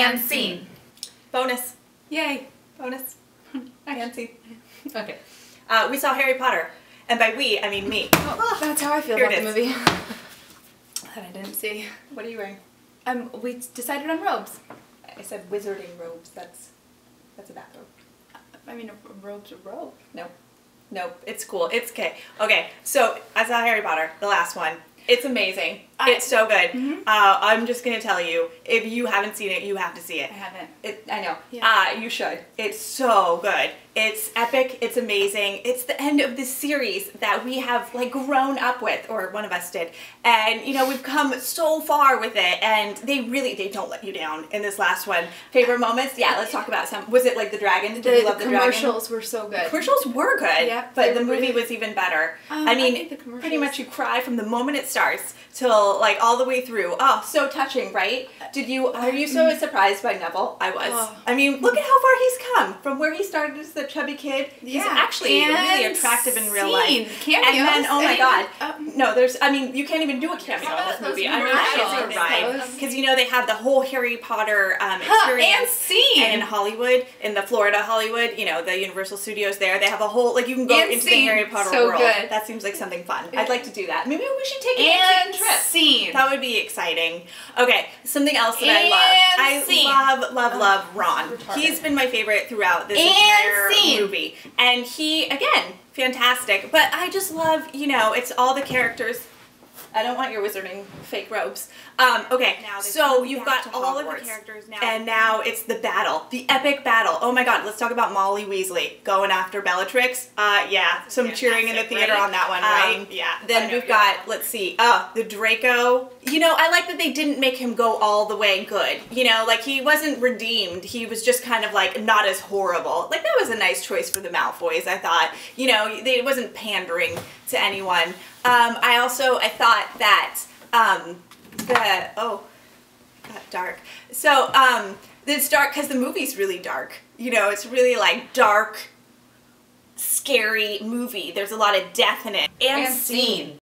And Seen. Bonus. Yay. Bonus. And Seen. Okay. Uh, we saw Harry Potter. And by we, I mean me. Oh, that's how I feel Here about the movie. that I didn't see. What are you wearing? Um, we decided on robes. I said wizarding robes. That's that's a bathrobe. I mean, a robe's a robe. No. Nope. It's cool. It's okay. Okay. So I saw Harry Potter, the last one. It's amazing. I- it's so good. Mhm. Uh, I'm just gonna tell you, if you haven't seen it, you have to see it. I haven't. It, I know. Yeah. Uh, you should. It's so good. It's epic. It's amazing. It's the end of this series that we have like grown up with, or one of us did, and you know we've come so far with it, and they really they don't let you down in this last one. Favorite moments? Yeah, let's talk about some. Was it like the dragon? Did The, you love the the, dragon? commercials were so good. Commercials were good, Yeah, but the movie really- was even better. Um, I I mean, the pretty much you cry from the moment it starts till like all the way through. Oh, so touching, right? Did you are you so surprised by Neville? I was. Oh. I mean, look at how far he's come from where he started as the chubby kid. He's Yeah, actually really attractive in real scene. life. Cameos. And then, oh my god, um, no, there's. I mean, you can't even do a cameo in this movie. I mean, that commercials? a ride because you know they have the whole Harry Potter um, Huh, experience and scene. and in Hollywood, in the Florida Hollywood, you know, the Universal Studios there, they have a whole like you can go And into the. Harry Potter So world. good. That seems like something fun. I'd like to do that. Maybe we should take an and and trip. Scene. That would be exciting. Okay, something else that I love. And I scene. love, love, love Ron. He's been my favorite throughout this And entire scene. movie. And he, again, fantastic. But I just love, you know, it's all the characters. I don't want your wizarding fake robes. Um, okay, Now so you've got all of the characters now. And now it's the battle, the epic battle. Oh my god, let's talk about Molly Weasley going after Bellatrix. Uh, yeah, some cheering in the theater right? on that one, Um, right? yeah, Then know, we've yeah. got, let's see, uh, the Draco. You know, I like that they didn't make him go all the way good. You know, like he wasn't redeemed. He was just kind of like not as horrible. Like that was a nice choice for the Malfoys, I thought. You know, they it wasn't pandering to anyone. Um, I also, I thought that, um, the, oh, got dark. So, um, it's dark because the movie's really dark. You know, it's really like dark, scary movie. There's a lot of death in it. And, And Seen.